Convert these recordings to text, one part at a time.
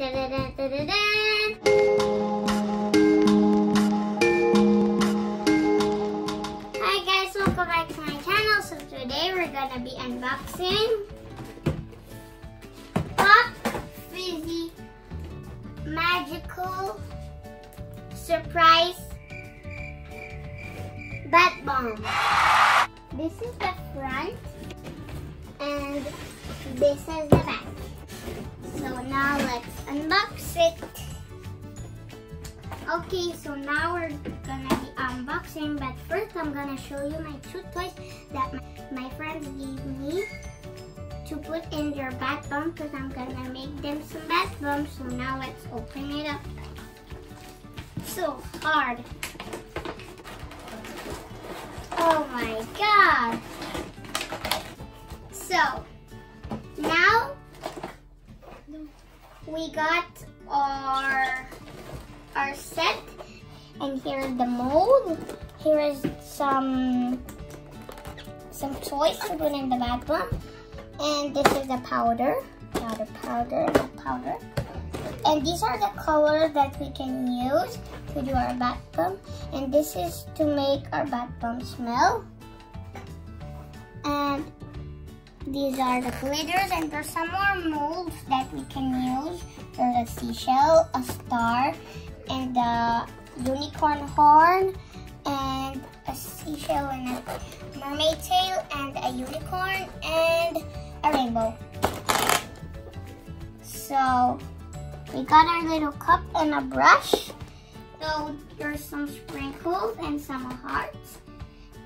Hi guys, welcome back to my channel. So today we're gonna be unboxing Pop Fizzy Magical Surprise Bath Bomb. This is the front and this is the back. So now let's unbox it. Okay, so now we're gonna be unboxing, but first I'm gonna show you my two toys that my, friends gave me to put in their bath bomb because I'm gonna make them some bath bombs. So now let's open it up. So hard. Oh my god. We got our our set and here is the mold. Here is some some toys to put in the bathroom. And this is the powder. Powder, powder, powder. And these are the colors that we can use to do our bath bomb. And this is to make our bath bomb smell. And these are the glitters and there's some more molds that we can use. There's a seashell, a star, and a unicorn horn, and a seashell and a mermaid tail, and a unicorn, and a rainbow. So we got our little cup and a brush. So there's some sprinkles and some hearts.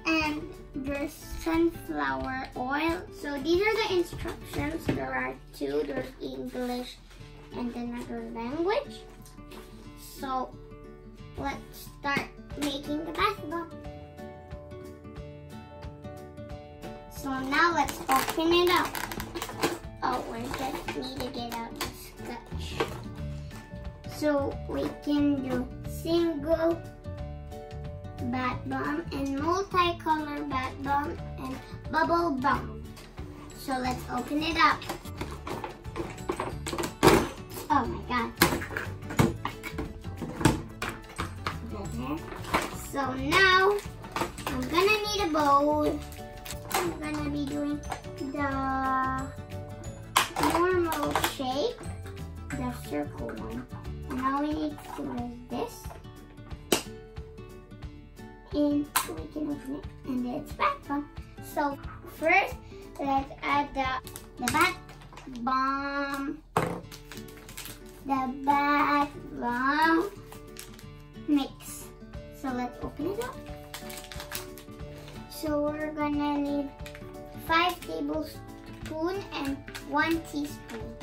And there's sunflower oil. So these are the instructions. There are two. There's English and another language. So let's start making the bomb. So now let's open it up. Oh, we just need to get out the scotch. So we can do single bath bomb and multicolor bath bomb and bubble bomb. So let's open it up. Oh my god. So now I'm gonna need a bowl. I'm gonna be doing the normal shape, the circle one. And now we need to do this and we can open it and it's back on. So first let's add the, the bath bomb, the bath bomb mix. So let's open it up. So we're gonna need five tablespoons and one teaspoon.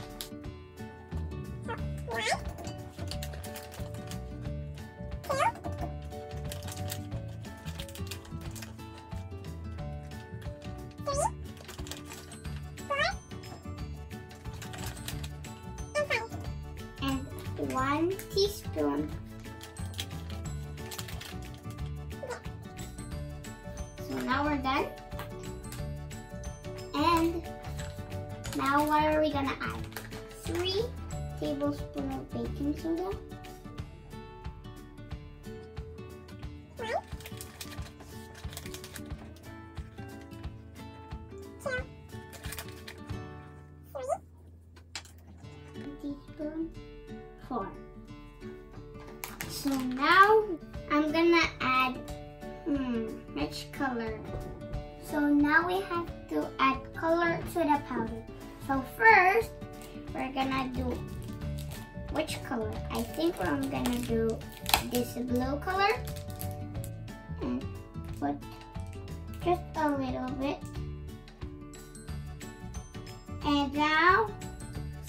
One teaspoon. So now we're done. And now what are we gonna add? Three tablespoons of baking soda. teaspoon So now I'm gonna add hmm, which color? So now we have to add color to the powder. So first we're gonna do which color? I think I'm gonna do this blue color and put just a little bit. And now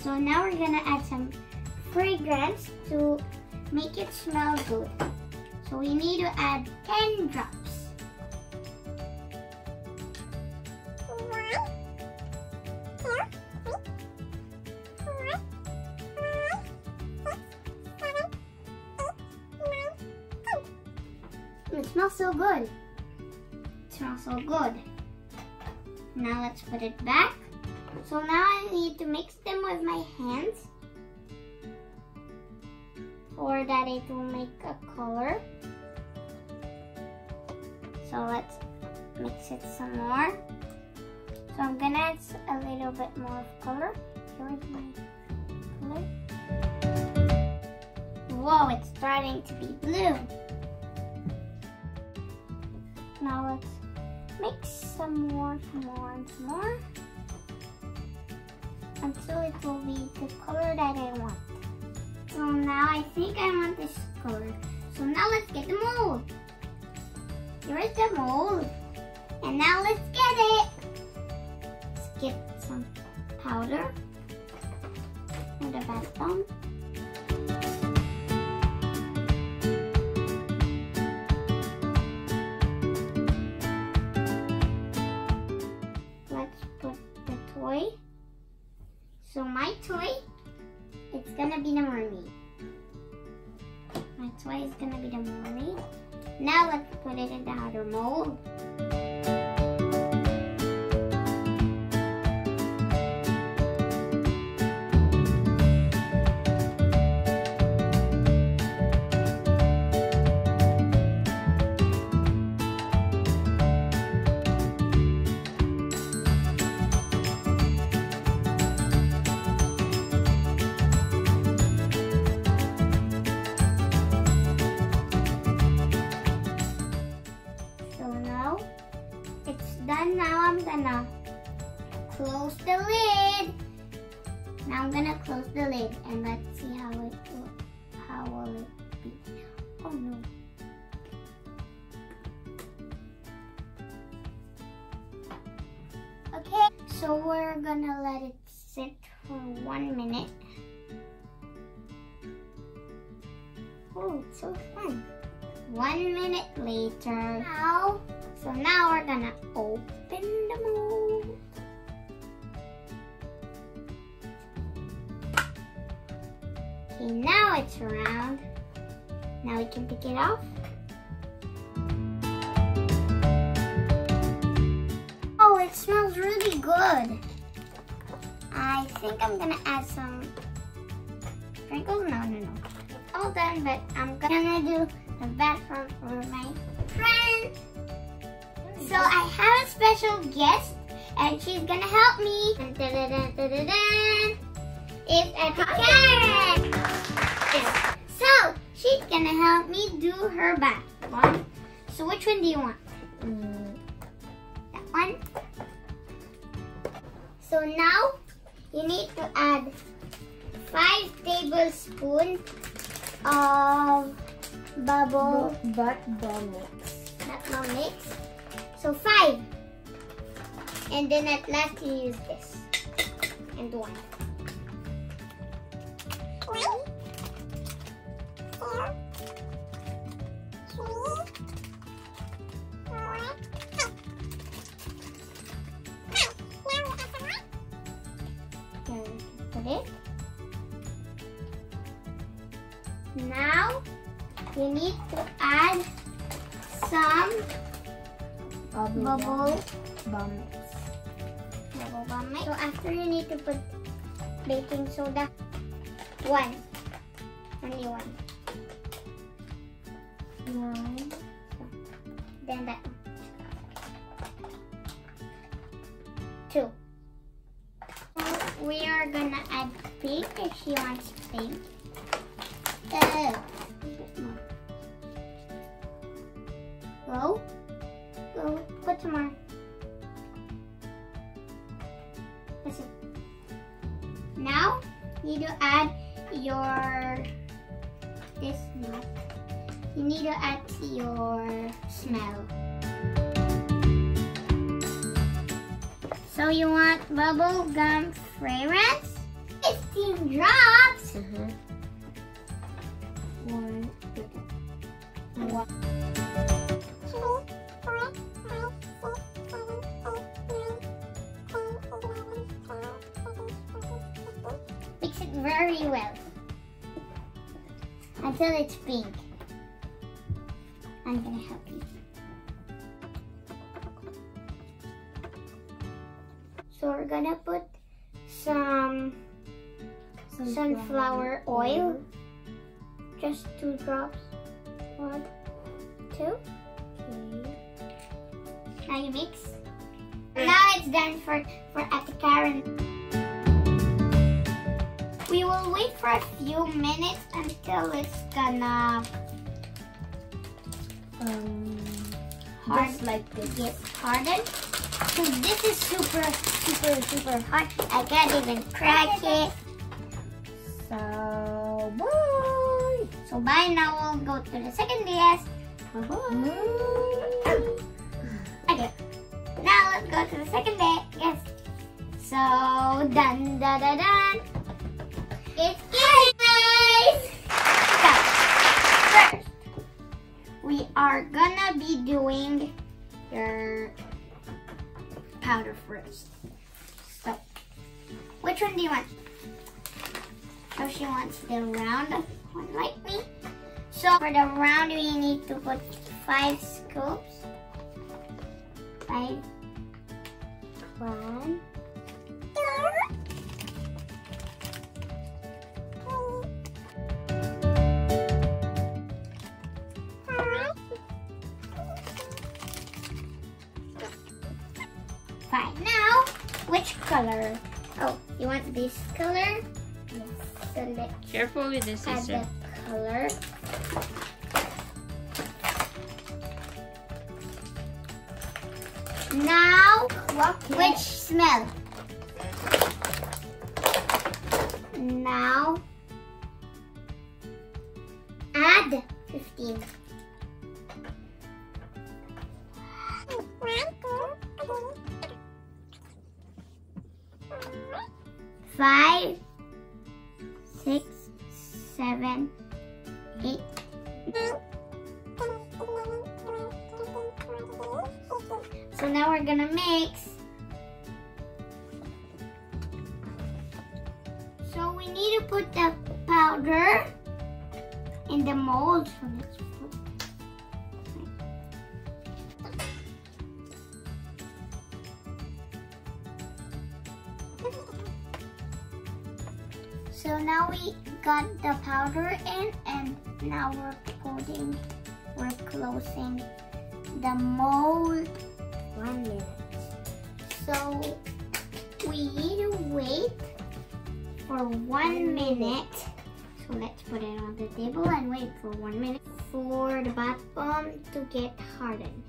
so now we're gonna add some fragrance to make it smell good. So we need to add 10 drops. It smells so good. It smells so good. Now let's put it back. So now I need to mix them with my hands. Or that it will make a color. So let's mix it some more. So I'm gonna add a little bit more of color. Here is my color. Whoa, it's starting to be blue. Now let's mix some more, some more, and some more until it will be the color that I want. So now I think I want this color. So now let's get the mold. Here is the mold. And now let's get it. Let's get some powder and a bath bomb. Let's put the toy. So my toy, gonna be the mermaid. My toy is gonna be the mermaid. Now let's put it in the other mold. I'm gonna uh, close the lid. Now I'm gonna close the lid and let's see how it will, how will it be. Oh no. Okay, so we're gonna let it sit for one minute. Oh, it's so fun. One minute later. Now, so now we're gonna open it's. Now we can pick it off. Oh, it smells really good. I think I'm gonna add some sprinkles. No, no, no. All done, but I'm gonna do the bathroom for my friend. So I have a special guest, and she's gonna help me. Dun, dun, dun. It's Epic Karen. So she's gonna help me do her back. One. So which one do you want? Mm, that one. So now you need to add five tablespoons of bubble But bomb mix. not mix. So five. And then at last you use this. And one. You need to add some Bubble, bubble bomb mix. bubble mix. So after you need to put baking soda. One. Only one. One. Then that one. Two. We are gonna add pink if she wants pink. Uh, go. Go. Put some more. It. Now, you need to add your this nut. You need to add your smell. So you want bubble gum fragrance? 15 drops. Mm-hmm. One, very well until it's pink. I'm gonna help you. So we're gonna put some sunflower oil Just two drops. One, two. Okay. Now you mix. Mm. Now it's done for, for Ate Karen. Will wait for a few minutes until it's gonna Um, hard just like this. get hardened. So this is super, super, super hard. I can't even crack it. So, bye. So by now we'll go to the second DS. Bye-bye. Okay. Now let's go to the second day. Yes. So dun da da dun. It's guys. So first, we are gonna be doing your powder first. So, which one do you want? So she wants the round one like me. So for the round, we need to put five scoops. Five. One. Fine. Now, which color? Oh, you want this color? Yes. So let's Careful with the add scissor. the color. Now, which smell? Now, Five, six, seven, eight. So now we're gonna mix. So we need to put the powder in the mold. Now we got the powder in and now we're putting, we're closing the mold One minute. so we need to wait for one minute. So let's put it on the table and wait for one minute for the bath bomb to get hardened.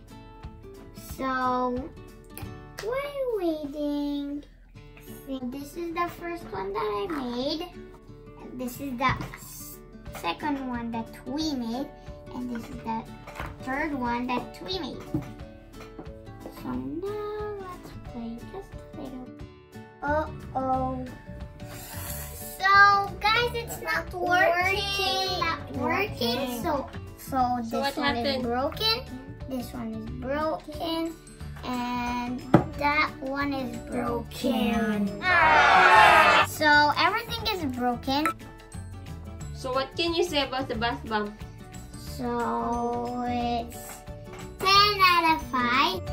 So we're waiting, see, this is the first one that I made. And this is the second one that we made. And this is the third one that we made. So now let's play just a little. Uh oh. So guys, it's not working. Not working. So so this what one is broken. This one is broken. And that one is broken. So everything is broken. So what can you say about the bath bomb? So it's 10 out of 5.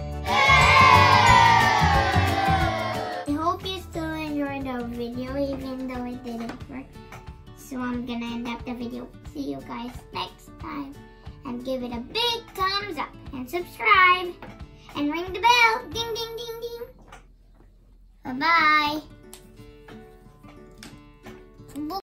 I hope you still enjoyed the video even though it didn't work. So I'm gonna end up the video. See you guys next time. And give it a big thumbs up and subscribe. And ring the bell. Ding ding ding ding. Bye bye.